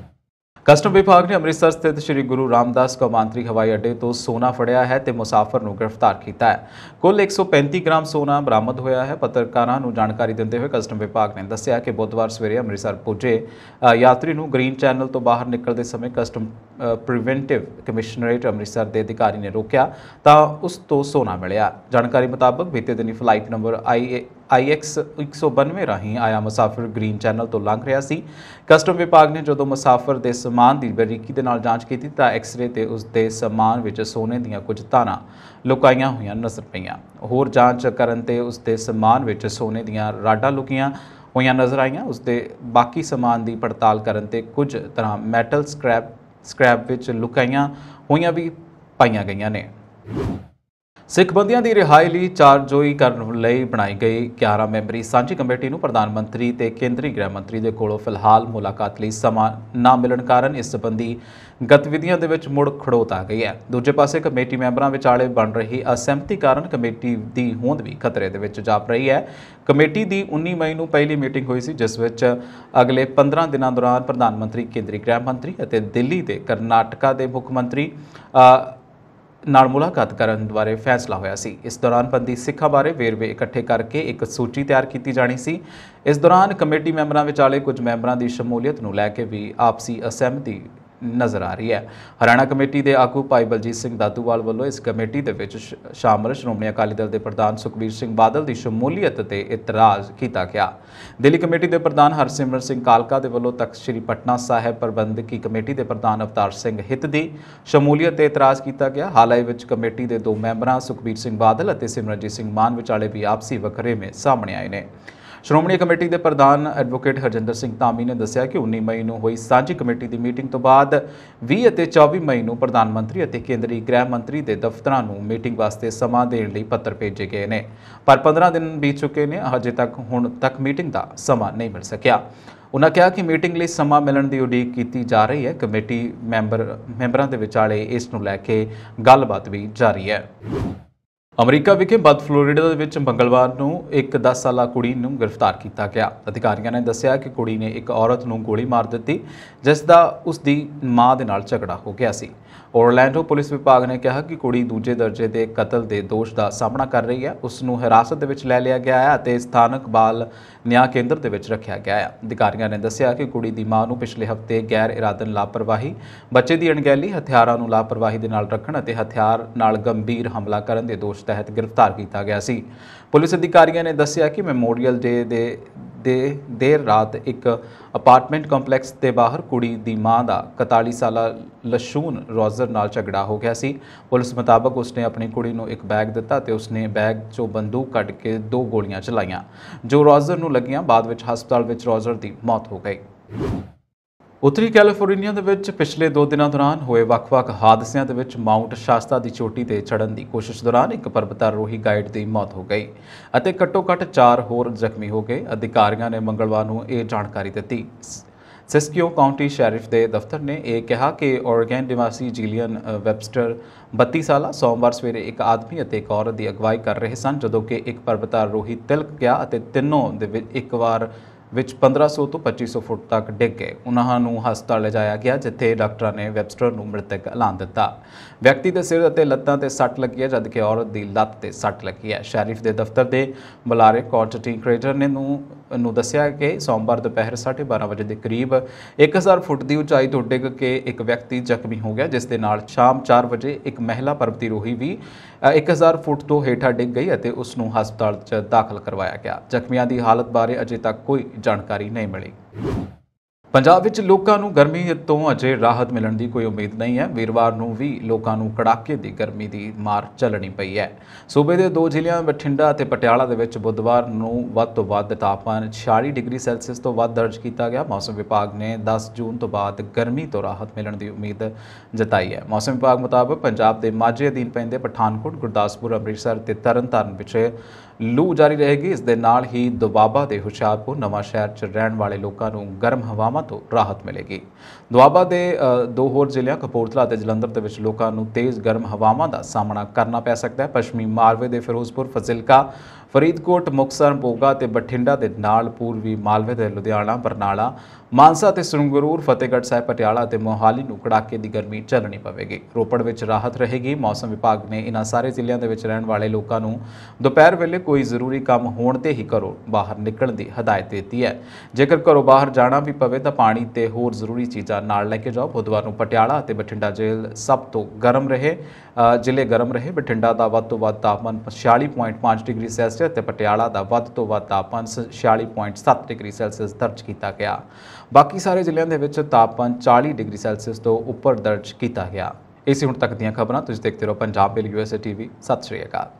Speaker 1: ਕਸਟਮ ਵਿਭਾਗ ਨੇ ਅੰਮ੍ਰਿਤਸਰ ਸਥਿਤ ਸ੍ਰੀ ਗੁਰੂ ਰਾਮਦਾਸ ਕੌਮਾਂਤਰੀ ਹਵਾਈ ਅੱਡੇ ਤੋਂ ਸੋਨਾ ਫੜਿਆ ਹੈ ਤੇ ਮੁਸਾਫਰ ਨੂੰ ਗ੍ਰਿਫਤਾਰ ਕੀਤਾ ਹੈ। ਕੁੱਲ 135 ਗ੍ਰਾਮ ਸੋਨਾ ਬਰਾਮਦ ਹੋਇਆ ਹੈ। ਪੱਤਰਕਾਰਾਂ ਨੂੰ ਜਾਣਕਾਰੀ ਦਿੰਦੇ ਹੋਏ ਕਸਟਮ ਵਿਭਾਗ ਨੇ ਦੱਸਿਆ ਕਿ ਬੁੱਧਵਾਰ ਸਵੇਰੇ ਅੰਮ੍ਰਿਤਸਰ ਪੁੱਜੇ ਯਾਤਰੀ ਨੂੰ ਗ੍ਰੀਨ ਚੈਨਲ ਤੋਂ ਬਾਹਰ ਨਿਕਲਦੇ ਸਮੇਂ ਕਸਟਮ ਪ੍ਰੀਵੈਂਟਿਵ ਕਮਿਸ਼ਨਰੇਟ ਅੰਮ੍ਰਿਤਸਰ ਦੇ ਅਧਿਕਾਰੀ ਨੇ ਰੋਕਿਆ, ਤਾਂ ਉਸ ਤੋਂ ਸੋਨਾ ਮਿਲਿਆ। ਜਾਣਕਾਰੀ ਮੁਤਾਬਕ ਬੀਤੇ ਦਿਨੀ ਫਲਾਈਟ ਨੰਬਰ ਆਈ IX 192 ਰਾਹੀਂ ਆਇਆ ਮੁਸਾਫਰ ਗ੍ਰੀਨ ਚੈਨਲ ਤੋਂ ਲੰਘ ਰਿਹਾ ਸੀ। ਕਸਟਮ ਵਿਭਾਗ ਨੇ ਜਦੋਂ ਮੁਸਾਫਰ ਦੇ ਸਮਾਨ ਦੀ ਬਰੀਕੀ ਦੇ ਨਾਲ ਜਾਂਚ ਕੀਤੀ, ਤਾਂ ਐਕਸ-ਰੇ ਤੇ ਉਸ ਦੇ ਸਮਾਨ ਵਿੱਚ ਸੋਨੇ ਦੀਆਂ ਕੁਝ ਤਾਰਾਂ ਲੁਕਾਈਆਂ ਹੋਈਆਂ ਨਜ਼ਰ ਪਈਆਂ। ਹੋਰ ਜਾਂਚ ਕਰਨ ਤੇ ਉਸ ਦੇ ਸਮਾਨ ਵਿੱਚ ਸੋਨੇ ਦੀਆਂ ਰਾਡਾਂ ਲੁਕੀਆਂ ਹੋਈਆਂ ਨਜ਼ਰ ਆਈਆਂ। ਉਸ ਦੇ ਬਾਕੀ ਸਮਾਨ ਦੀ ਪੜਤਾਲ ਕਰਨ ਤੇ ਕੁਝ ਤਰ੍ਹਾਂ ਮੈਟਲ ਸਕ੍ਰੈਪ ਸਕ੍ਰੈਪ ਵਿੱਚ ਲੁਕਾਈਆਂ ਹੋਈਆਂ ਵੀ ਪਾਈਆਂ ਗਈਆਂ ਨੇ। ਸਿੱਖ ਬੰਦੀਆਂ ਦੀ ਰਿਹਾਈ ਲਈ ਚਾਰਜੋਈ ਕਰਨ ਲਈ ਬਣਾਈ ਗਈ 11 ਮੈਂਬਰੀ ਸਾਂਝੀ ਕਮੇਟੀ ਨੂੰ ਪ੍ਰਧਾਨ ਮੰਤਰੀ ਤੇ ਕੇਂਦਰੀ ਗ੍ਰਹਿ ਮੰਤਰੀ ਦੇ ਕੋਲੋਂ ਫਿਲਹਾਲ ਮੁਲਾਕਾਤ ਲਈ ਸਮਾਂ ਨਾ ਮਿਲਣ ਕਾਰਨ ਇਸ ਸੰਬੰਧੀ ਗਤੀਵਿਧੀਆਂ ਦੇ ਵਿੱਚ ਮੁੜ ਖੜੋਤ ਆ ਗਈ ਹੈ। ਦੂਜੇ ਪਾਸੇ ਕਮੇਟੀ ਮੈਂਬਰਾਂ ਵਿਚਾਲੇ ਬਣ ਰਹੀ ਅਸਹਿਮਤੀ ਕਾਰਨ ਕਮੇਟੀ ਦੀ ਹੋਂਦ ਵੀ ਖਤਰੇ ਦੇ ਵਿੱਚ ਜਾਪ ਰਹੀ ਹੈ। ਕਮੇਟੀ ਦੀ 19 ਮਈ ਨੂੰ ਪਹਿਲੀ ਮੀਟਿੰਗ ਹੋਈ ਸੀ, ਜਿਸ ਵਿੱਚ ਅਗਲੇ 15 ਦਿਨਾਂ ਦੌਰਾਨ ਪ੍ਰਧਾਨ ਮੰਤਰੀ, ਕੇਂਦਰੀ ਗ੍ਰਹਿ ਮੰਤਰੀ ਅਤੇ ਦਿੱਲੀ ਦੇ ਕਰਨਾਟਕਾ ਦੇ ਮੁੱਖ ਮੰਤਰੀ ਨਾਲ ਮੁਲਾਕਾਤ ਕਰਨ ਬਾਰੇ ਫੈਸਲਾ ਹੋਇਆ ਸੀ। ਇਸ ਦੌਰਾਨ ਬੰਦੀ ਸਿੱਖਾਂ ਬਾਰੇ ਵੇਰਵੇ ਇਕੱਠੇ ਕਰਕੇ ਇੱਕ ਸੂਚੀ ਤਿਆਰ ਕੀਤੀ ਜਾਣੀ ਸੀ। ਇਸ ਦੌਰਾਨ ਕਮੇਟੀ ਮੈਂਬਰਾਂ ਵਿਚਾਲੇ ਕੁਝ ਮੈਂਬਰਾਂ ਦੀ ਸ਼ਮੂਲੀਅਤ ਨੂੰ ਲੈ ਕੇ ਵੀ ਆਪਸੀ ਅਸਹਿਮਤੀ ਨਜ਼ਰ ਆ ਰਹੀ ਹੈ। ਹਰਿਆਣਾ ਕਮੇਟੀ ਦੇ ਆਗੂ ਭਾਈ ਬਲਜੀਤ ਸਿੰਘ ਦਾਦੂਵਾਲ ਵੱਲੋਂ ਇਸ ਕਮੇਟੀ ਦੇ ਵਿੱਚ ਸ਼ਾਮਲ ਸ਼੍ਰੋਮਣੀ ਅਕਾਲੀ ਦਲ ਦੇ ਪ੍ਰਧਾਨ ਸੁਖਬੀਰ ਸਿੰਘ ਬਾਦਲ ਦੀ ਸ਼ਮੂਲੀਅਤ ਤੇ ਇਤਰਾਜ਼ ਕੀਤਾ ਗਿਆ। ਦਿੱਲੀ ਕਮੇਟੀ ਦੇ ਪ੍ਰਧਾਨ ਹਰਸਿਮਰਨ ਸਿੰਘ ਕਾਲਕਾ ਦੇ ਵੱਲੋਂ ਤਖਤ ਸ੍ਰੀ ਪਟਨਾ ਸਾਹਿਬ ਪ੍ਰਬੰਧਕੀ ਕਮੇਟੀ ਦੇ ਪ੍ਰਧਾਨ ਅਵਤਾਰ ਸਿੰਘ ਹਿੱਤ ਦੀ ਸ਼ਮੂਲੀਅਤ ਤੇ ਇਤਰਾਜ਼ ਕੀਤਾ ਗਿਆ। ਹਾਲਾਈ ਵਿੱਚ ਕਮੇਟੀ ਦੇ ਦੋ ਮੈਂਬਰਾਂ ਸੁਖਬੀਰ ਸਿੰਘ ਬਾਦਲ ਅਤੇ ਸਿਮਰਨਜੀਤ ਸਿੰਘ ਮਾਨ ਵਿਚਾਲੇ ਵੀ ਆਪਸੀ ਵਖਰੇਵੇਂ ਸਾਹਮਣੇ ਆਏ ਨੇ। ਸ਼੍ਰੋਮਣੀ ਕਮੇਟੀ ਦੇ ਪ੍ਰਧਾਨ ਐਡਵੋਕੇਟ ਹਰਜਿੰਦਰ ਸਿੰਘ ਧਾਮੀ ਨੇ ਦੱਸਿਆ ਕਿ 19 ਮਈ ਨੂੰ ਹੋਈ ਸਾਂਝੀ ਕਮੇਟੀ ਦੀ ਮੀਟਿੰਗ ਤੋਂ ਬਾਅਦ 20 ਅਤੇ 24 ਮਈ ਨੂੰ ਪ੍ਰਧਾਨ ਮੰਤਰੀ ਅਤੇ ਕੇਂਦਰੀ ਗ੍ਰਹਿ ਮੰਤਰੀ ਦੇ ਦਫ਼ਤਰਾਂ ਨੂੰ ਮੀਟਿੰਗ ਵਾਸਤੇ ਸਮਾਂ ਦੇਣ ਲਈ ਪੱਤਰ ਭੇਜੇ ਗਏ ਨੇ। ਪਰ 15 ਦਿਨ ਬੀਤ ਚੁੱਕੇ ਨੇ ਅਜੇ ਤੱਕ ਹੁਣ ਤੱਕ ਮੀਟਿੰਗ ਦਾ ਸਮਾਂ ਨਹੀਂ ਮਿਲ ਸਕਿਆ। ਉਹਨਾਂ ਕਿਹਾ ਕਿ ਮੀਟਿੰਗ ਲਈ ਸਮਾਂ ਮਿਲਣ ਦੀ ਉਡੀਕ ਕੀਤੀ ਜਾ ਰਹੀ ਹੈ। ਕਮੇਟੀ ਮੈਂਬਰ, ਮੈਂਬਰਾਂ ਦੇ ਵਿਚਾਲੇ ਇਸ ਨੂੰ ਲੈ ਕੇ ਗੱਲਬਾਤ ਵੀ ਜਾਰੀ ਹੈ। ਅਮਰੀਕਾ ਵਿਖੇ ਬੱਦ ਫਲੋਰੀਡਾ ਦੇ ਵਿੱਚ ਮੰਗਲਵਾਰ ਨੂੰ ਇੱਕ 10 ਸਾਲਾ ਕੁੜੀ ਨੂੰ ਗ੍ਰਿਫਤਾਰ ਕੀਤਾ ਗਿਆ। ਅਧਿਕਾਰੀਆਂ ਨੇ ਦੱਸਿਆ ਕਿ ਕੁੜੀ ਨੇ ਇੱਕ ਔਰਤ ਨੂੰ ਗੋਲੀ ਮਾਰ ਦਿੱਤੀ, ਜਿਸ ਦਾ ਉਸ ਦੀ ਮਾਂ ਦੇ ਨਾਲ ਝਗੜਾ ਹੋ ਗਿਆ ਸੀ। ਔਰਲੈਂਡੋ ਪੁਲਿਸ ਵਿਭਾਗ ਨੇ ਕਿਹਾ ਕਿ ਕੁੜੀ ਦੂਜੇ ਦਰਜੇ ਦੇ ਕਤਲ ਦੇ ਦੋਸ਼ ਦਾ ਸਾਹਮਣਾ ਕਰ ਰਹੀ ਹੈ। ਉਸ ਨੂੰ ਹਿਰਾਸਤ ਦੇ ਵਿੱਚ ਲੈ ਲਿਆ ਗਿਆ ਹੈ ਅਤੇ ਸਥਾਨਕ ਬਾਲ ਨਿਆਂ ਕੇਂਦਰ ਦੇ ਵਿੱਚ ਰੱਖਿਆ ਗਿਆ ਹੈ ਅਧਿਕਾਰੀਆਂ ਨੇ ਦੱਸਿਆ ਕਿ ਕੁੜੀ ਦੀ ਮਾਂ ਨੂੰ ਪਿਛਲੇ ਹਫ਼ਤੇ ਗੈਰ ਇਰਾਦਨ ਲਾਪਰਵਾਹੀ, ਬੱਚੇ ਦੀ ਅਣਗਹਿਲੀ, ਹਥਿਆਰਾਂ ਨੂੰ ਲਾਪਰਵਾਹੀ ਦੇ ਨਾਲ ਰੱਖਣ ਅਤੇ ਹਥਿਆਰ ਨਾਲ ਗੰਭੀਰ ਹਮਲਾ ਕਰਨ ਦੇ ਦੋਸ਼ ਤਹਿਤ ਗ੍ਰਿਫਤਾਰ ਕੀਤਾ ਗਿਆ ਸੀ। ਪੁਲਿਸ ਅਧਿਕਾਰੀਆਂ ਨੇ ਦੱਸਿਆ ਕਿ ਮੈਮੋਰੀਅਲ ਡੇ ਦੇ ਦੇ, ਦੇਰ ਰਾਤ ਇੱਕ ਅਪਾਰਟਮੈਂਟ ਕੰਪਲੈਕਸ ਦੇ ਬਾਹਰ ਕੁੜੀ ਦੀ ਮਾਂ ਦਾ 41 ਸਾਲਾ ਲਸ਼ੂਨ ਰੋਜ਼ਰ ਨਾਲ ਝਗੜਾ ਹੋ ਗਿਆ ਸੀ। ਪੁਲਿਸ ਮੁਤਾਬਕ ਉਸਨੇ ਆਪਣੀ ਕੁੜੀ ਨੂੰ ਇੱਕ ਬੈਗ ਦਿੱਤਾ ਤੇ ਉਸਨੇ ਬੈਗ 'ਚੋਂ ਬੰਦੂਕ ਕੱਢ ਕੇ ਦੋ ਗੋਲੀਆਂ ਚਲਾਈਆਂ। ਜੋ ਰੋਜ਼ਰ ਨੂੰ ਲੱਗੀਆਂ, ਬਾਅਦ ਵਿੱਚ ਹਸਪਤਾਲ ਵਿੱਚ ਰੋਜ਼ਰ ਦੀ ਮੌਤ ਹੋ ਗਈ। ਉੱਤਰੀ ਕੈਲੀਫੋਰਨੀਆ ਦੇ ਵਿੱਚ ਪਿਛਲੇ 2 ਦਿਨਾਂ ਦੌਰਾਨ ਹੋਏ ਵੱਖ-ਵੱਖ ਹਾਦਸਿਆਂ ਦੇ ਵਿੱਚ ਮਾਊਂਟ ਸ਼ਾਸਤਾ ਦੀ ਚੋਟੀ ਤੇ ਚੜ੍ਹਨ ਦੀ ਕੋਸ਼ਿਸ਼ ਦੌਰਾਨ ਇੱਕ ਪਰਬਤਾਰੋਹੀ ਗਾਈਡ ਦੀ ਮੌਤ ਹੋ ਗਈ ਅਤੇ ਘੱਟੋ-ਘੱਟ 4 ਹੋਰ ਜ਼ਖਮੀ ਹੋ ਗਏ। ਅਧਿਕਾਰੀਆਂ ਨੇ ਮੰਗਲਵਾਰ ਨੂੰ ਇਹ ਜਾਣਕਾਰੀ ਦਿੱਤੀ। ਸਿਸਕਿਓ ਕਾਉਂਟੀ ਸ਼ੈਰਿਫ ਦੇ ਦਫ਼ਤਰ ਨੇ ਇਹ ਕਿਹਾ ਕਿ ਔਰਗਨ ਨਿਵਾਸੀ ਜੀਲੀਅਨ ਵੈਬਸਟਰ 32 ਸਾਲਾ ਸੋਮਵਾਰ ਸਵੇਰੇ ਇੱਕ ਆਦਮੀ ਅਤੇ ਇੱਕ ਔਰਤ ਦੀ ਅਗਵਾਈ ਕਰ ਰਹੇ ਸਨ, ਜਦੋਂ ਕਿ ਇੱਕ ਪਰਬਤਾਰੋਹੀ ਤਿਲਕ ਗਿਆ ਅਤੇ ਤਿੰਨੋਂ ਦੇ ਵਿੱਚ ਇੱਕ ਵਾਰ ਵਿੱਚ 1500 ਤੋਂ 2500 ਫੁੱਟ ਤੱਕ ਡਿੱਗ ਗਏ। ਉਹਨਾਂ ਨੂੰ ਹਸਪਤਾਲ ਲਿਜਾਇਆ ਗਿਆ ਜਿੱਥੇ ਡਾਕਟਰਾਂ ਨੇ ਵੈਬਸਟਰ ਨੂੰ ਮ੍ਰਿਤਕ ਐਲਾਨ ਦਿੱਤਾ। ਵਿਅਕਤੀ ਦੇ ਸਿਰ ਅਤੇ ਲੱਤਾਂ ਤੇ ਸੱਟ ਲੱਗੀ ਹੈ ਜਦਕਿ ਔਰਤ ਦੀ ਲੱਤ ਤੇ ਸੱਟ ਲੱਗੀ ਹੈ। ਸ਼ੈਰਿਫ ਦੇ ਦਫ਼ਤਰ ਦੇ ਬੁਲਾਰੇ ਕੋਰਟਟੀ ਕ੍ਰੇਟਰ ਨੇ ਨੂੰ ਨੂੰ ਦੱਸਿਆ ਕਿ ਸੋਮਵਾਰ ਦੁਪਹਿਰ 12:30 ਵਜੇ ਦੇ ਕਰੀਬ 1000 ਫੁੱਟ ਦੀ ਉਚਾਈ ਤੋਂ ਡਿੱਗ ਕੇ ਇੱਕ ਵਿਅਕਤੀ ਜ਼ਖਮੀ ਹੋ ਗਿਆ ਜਿਸ ਦੇ ਨਾਲ ਸ਼ਾਮ 4 ਵਜੇ ਇੱਕ ਮਹਿਲਾ ਪਰਵਤੀਰੋਹੀ ਵੀ ਅ, 1000 ਫੁੱਟ ਤੋਂ ਹੇਠਾਂ ਡਿੱਗ ਗਈ ਅਤੇ ਉਸ ਨੂੰ ਹਸਪਤਾਲ 'ਚ ਦਾਖਲ ਕਰਵਾਇਆ ਗਿਆ। ਜ਼ਖਮੀਆਂ ਦੀ ਹਾਲਤ ਬਾਰੇ ਅਜੇ ਤੱਕ ਕੋਈ ਜਾਣਕਾਰੀ ਨਹੀਂ ਮਿਲੀ। ਪੰਜਾਬ ਵਿੱਚ ਲੋਕਾਂ ਨੂੰ ਗਰਮੀ ਤੋਂ ਅਜੇ ਰਾਹਤ ਮਿਲਣ ਦੀ ਕੋਈ ਉਮੀਦ ਨਹੀਂ ਹੈ। ਵੀਰਵਾਰ ਨੂੰ ਵੀ ਲੋਕਾਂ ਨੂੰ ਕੜਾਕੇ ਦੀ ਗਰਮੀ ਦੀ ਮਾਰ ਚੱਲਣੀ ਪਈ ਹੈ। ਸੂਬੇ ਦੇ ਦੋ ਜ਼ਿਲ੍ਹਿਆਂ ਬਠਿੰਡਾ ਅਤੇ ਪਟਿਆਲਾ ਦੇ ਵਿੱਚ ਬੁੱਧਵਾਰ ਨੂੰ ਵੱਧ ਤੋਂ ਵੱਧ ਤਾਪਮਾਨ 46 ਡਿਗਰੀ ਸੈਲਸੀਅਸ ਤੋਂ ਵੱਧ ਦਰਜ ਕੀਤਾ ਗਿਆ। ਮੌਸਮ ਵਿਭਾਗ ਨੇ 10 ਜੂਨ ਤੋਂ ਬਾਅਦ ਗਰਮੀ ਤੋਂ ਰਾਹਤ ਮਿਲਣ ਦੀ ਉਮੀਦ ਜਤਾਈ ਹੈ। ਮੌਸਮ ਵਿਭਾਗ ਮੁਤਾਬਕ ਪੰਜਾਬ ਦੇ ਮਾਝੇ ਅਧੀਨ ਪੈਂਦੇ ਪਠਾਨਕੋਟ, ਗੁਰਦਾਸਪੁਰ, ਅੰਮ੍ਰਿਤਸਰ ਤੇ ਤਰਨਤਾਰਨ ਵਿੱਚ ਲੂ ਜਾਰੀ ਰਹੇਗੀ। ਇਸ ਦੇ ਨਾਲ ਹੀ ਦੁਬਾਬਾ ਦੇ ਹੁਸ਼ਿਆਰਪੁਰ ਨਵਾਂ ਸ਼ਹਿਰ 'ਚ ਰਹਿਣ ਵਾਲੇ ਲੋਕਾਂ ਨੂੰ ਗਰਮ ਹਵਾਵਾਂ ਤੋਂ ਰਾਹਤ ਮਿਲੇਗੀ। ਦੁਆਬਾ ਦੇ ਦੋ ਹੋਰ ਜ਼ਿਲ੍ਹਿਆਂ, ਕਪੂਰਥਲਾ ਅਤੇ ਜਲੰਧਰ ਦੇ ਵਿੱਚ ਲੋਕਾਂ ਨੂੰ ਤੇਜ਼ ਗਰਮ ਹਵਾਵਾਂ ਦਾ ਸਾਹਮਣਾ ਕਰਨਾ ਪੈ ਸਕਦਾ ਹੈ। ਪੱਛਮੀ ਮਾਲਵੇ ਦੇ ਫਿਰੋਜ਼ਪੁਰ, ਫਜ਼ਿਲਕਾ ਫਰੀਦਕੋਟ, ਮੁਕਤਸਰ, ਮੋਗਾ ਤੇ ਬਠਿੰਡਾ ਦੇ ਨਾਲ ਪੂਰਬੀ ਮਾਲਵੇ ਦੇ ਲੁਧਿਆਣਾ, ਬਰਨਾਲਾ, ਮਾਨਸਾ ਤੇ ਸੰਗਰੂਰ, ਫਤਿਹਗੜ੍ਹ ਸਾਹਿਬ, ਪਟਿਆਲਾ ਤੇ ਮੋਹਾਲੀ ਨੂੰ ਕੜਾਕੇ ਦੀ ਗਰਮੀ ਝੱਲਣੀ ਪਵੇਗੀ। ਰੋਪੜ ਵਿੱਚ ਰਾਹਤ ਰਹੇਗੀ। ਮੌਸਮ ਵਿਭਾਗ ਨੇ ਇਹਨਾਂ ਸਾਰੇ ਜ਼ਿਲ੍ਹਿਆਂ ਦੇ ਵਿੱਚ ਰਹਿਣ ਵਾਲੇ ਲੋਕਾਂ ਨੂੰ ਦੁਪਹਿਰ ਵੇਲੇ ਕੋਈ ਜ਼ਰੂਰੀ ਕੰਮ ਹੋਣ ਤੇ ਹੀ ਘਰੋਂ ਬਾਹਰ ਨਿਕਲਣ ਦੀ ਹਦਾਇਤ ਦਿੱਤੀ ਹੈ। ਜੇਕਰ ਘਰੋਂ ਬਾਹਰ ਜਾਣਾ ਵੀ ਪਵੇ ਤਾਂ ਪਾਣੀ ਤੇ ਹੋਰ ਜ਼ਰੂਰੀ ਚੀਜ਼ਾਂ ਨਾਲ ਲੈ ਕੇ ਜਾਓ। ਬੁੱਧਵਾਰ ਨੂੰ ਪਟਿਆਲਾ ਅਤੇ ਬਠਿੰਡਾ ਜੇਲ੍ਹ ਸਭ ਤੋਂ ਗਰਮ ਰਹੇ। ਜ਼ਿਲ੍ਹੇ ਗਰਮ ਰਹੇ। ਬਠਿੰਡਾ ਦਾ ਵੱਧ ਤੋਂ ਵੱਧ ਤਾਪਮਾਨ 46.5 ਡਿਗਰੀ ਸੈਲਸੀਅਸ ਤੇ ਪਟਿਆਲਾ ਦਾ ਵੱਧ ਤੋਂ ਵੱਧ ਤਾਪਮਾਨ 46.7 ਡਿਗਰੀ ਸੈਲਸੀਅਸ ਦਰਜ ਕੀਤਾ ਗਿਆ। ਬਾਕੀ ਸਾਰੇ ਜ਼ਿਲ੍ਹਿਆਂ ਦੇ ਵਿੱਚ ਤਾਪਮਾਨ 40 ਡਿਗਰੀ ਸੈਲਸੀਅਸ ਤੋਂ ਉੱਪਰ ਦਰਜ ਕੀਤਾ ਗਿਆ। ਇਸੇ ਹੁਣ ਤੱਕ ਦੀਆਂ ਖਬਰਾਂ। ਤੁਸੀਂ ਦੇਖਦੇ ਰਹੋ ਪੰਜਾਬ ਬਿਲ ਯੂਐਸਏ ਟੀਵੀ ਸਤਿ ਸ਼੍ਰੀ ਅਕਾਲ।